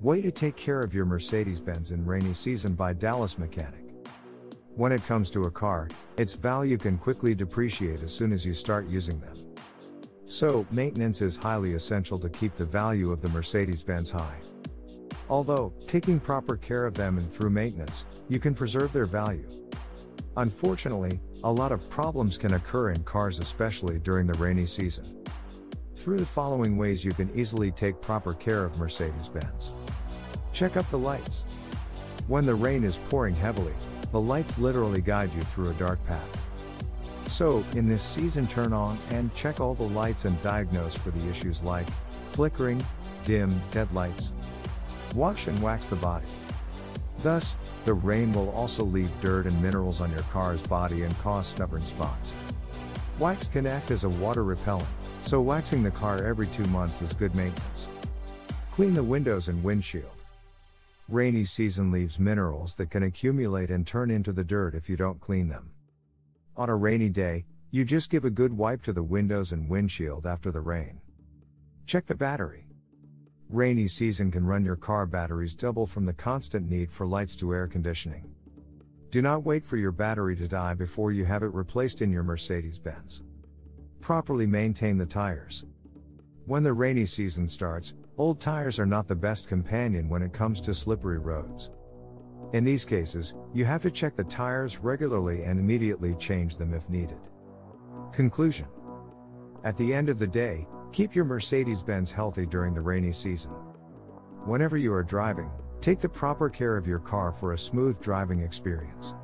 Way to take care of your Mercedes Benz in rainy season by Dallas Mechanic. When it comes to a car, its value can quickly depreciate as soon as you start using them. So, maintenance is highly essential to keep the value of the Mercedes Benz high. Although, taking proper care of them and through maintenance, you can preserve their value. Unfortunately, a lot of problems can occur in cars, especially during the rainy season. Through the following ways, you can easily take proper care of Mercedes Benz. Check up the lights. When the rain is pouring heavily, the lights literally guide you through a dark path. So, in this season, turn on and check all the lights and diagnose for the issues like flickering, dim, dead lights. Wash and wax the body. Thus, the rain will also leave dirt and minerals on your car's body and cause stubborn spots. Wax can act as a water repellent, so waxing the car every two months is good maintenance. Clean the windows and windshield. Rainy season leaves minerals that can accumulate and turn into the dirt if you don't clean them. On a rainy day, you just give a good wipe to the windows and windshield after the rain. Check the battery. Rainy season can run your car batteries double from the constant need for lights to air conditioning. Do not wait for your battery to die before you have it replaced in your Mercedes Benz. Properly maintain the tires. When the rainy season starts, old tires are not the best companion when it comes to slippery roads. In these cases, you have to check the tires regularly and immediately change them if needed. Conclusion At the end of the day, keep your Mercedes Benz healthy during the rainy season. Whenever you are driving, take the proper care of your car for a smooth driving experience.